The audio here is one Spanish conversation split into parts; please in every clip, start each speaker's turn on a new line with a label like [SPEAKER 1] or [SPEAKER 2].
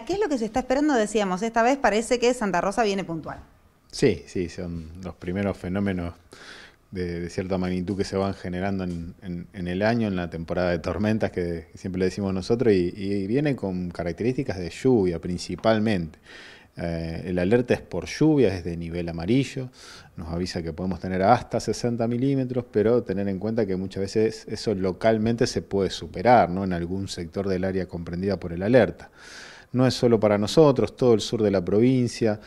[SPEAKER 1] ¿Qué es lo que se está esperando? Decíamos, esta vez parece que Santa Rosa viene puntual.
[SPEAKER 2] Sí, sí, son los primeros fenómenos de, cierta magnitud que se van generando en, el año, en la temporada de tormentas que, siempre le decimos nosotros, y, viene con características de lluvia principalmente. Eh, el alerta es por lluvia, es de nivel amarillo, nos avisa que podemos tener hasta 60 milímetros, pero tener en cuenta que muchas veces eso localmente se puede superar ¿no? en algún sector del área comprendida por el alerta. No es solo para nosotros, todo el sur de la provincia,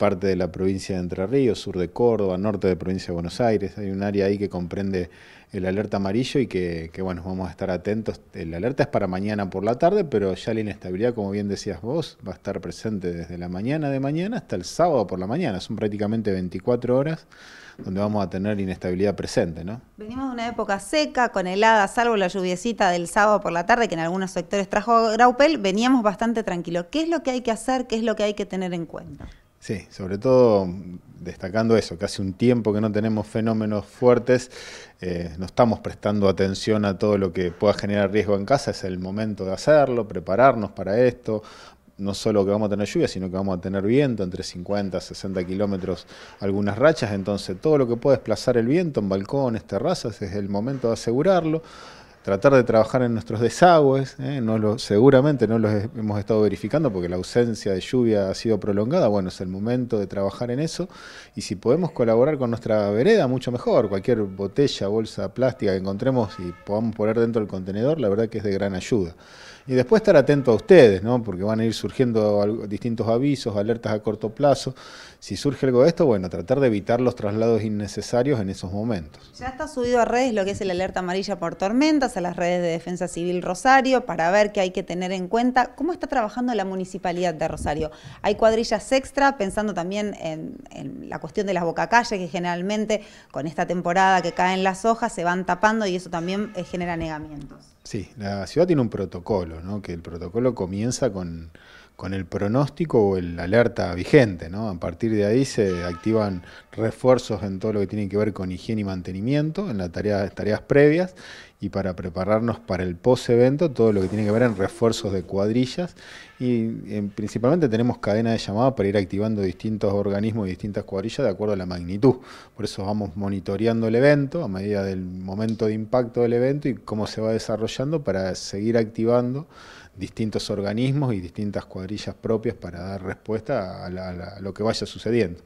[SPEAKER 2] parte de la provincia de Entre Ríos, sur de Córdoba, norte de provincia de Buenos Aires. Hay un área ahí que comprende el alerta amarillo y que, bueno, vamos a estar atentos. El alerta es para mañana por la tarde, pero ya la inestabilidad, como bien decías vos, va a estar presente desde la mañana de mañana hasta el sábado por la mañana. Son prácticamente 24 horas donde vamos a tener inestabilidad presente, ¿no?
[SPEAKER 1] Venimos de una época seca, con helada, salvo la lluviecita del sábado por la tarde, que en algunos sectores trajo Graupel, veníamos bastante tranquilos. ¿Qué es lo que hay que hacer? ¿Qué es lo que hay que tener en cuenta?
[SPEAKER 2] Sí, sobre todo destacando eso, que hace un tiempo que no tenemos fenómenos fuertes, eh, no estamos prestando atención a todo lo que pueda generar riesgo en casa, es el momento de hacerlo, prepararnos para esto, no solo que vamos a tener lluvia, sino que vamos a tener viento entre 50 y 60 kilómetros, algunas rachas, entonces todo lo que puede desplazar el viento en balcones, terrazas, es el momento de asegurarlo tratar de trabajar en nuestros desagües, ¿eh? no lo, seguramente no los hemos estado verificando porque la ausencia de lluvia ha sido prolongada, bueno, es el momento de trabajar en eso y si podemos colaborar con nuestra vereda, mucho mejor, cualquier botella, bolsa plástica que encontremos y podamos poner dentro del contenedor, la verdad que es de gran ayuda. Y después estar atento a ustedes, ¿no? porque van a ir surgiendo distintos avisos, alertas a corto plazo. Si surge algo de esto, bueno, tratar de evitar los traslados innecesarios en esos momentos.
[SPEAKER 1] Ya está subido a redes lo que es el alerta amarilla por tormentas, las redes de Defensa Civil Rosario, para ver qué hay que tener en cuenta. ¿Cómo está trabajando la municipalidad de Rosario? Hay cuadrillas extra, pensando también en, en la cuestión de las bocacalles, que generalmente con esta temporada que caen las hojas se van tapando y eso también eh, genera negamientos.
[SPEAKER 2] Sí, la ciudad tiene un protocolo, ¿no? que el protocolo comienza con, con el pronóstico o el alerta vigente. ¿no? A partir de ahí se activan refuerzos en todo lo que tiene que ver con higiene y mantenimiento, en las tareas, tareas previas, y para prepararnos para el post-evento, todo lo que tiene que ver en refuerzos de cuadrillas. Y principalmente tenemos cadena de llamada para ir activando distintos organismos y distintas cuadrillas de acuerdo a la magnitud. Por eso vamos monitoreando el evento a medida del momento de impacto del evento y cómo se va desarrollando para seguir activando distintos organismos y distintas cuadrillas propias para dar respuesta a, lo que vaya sucediendo.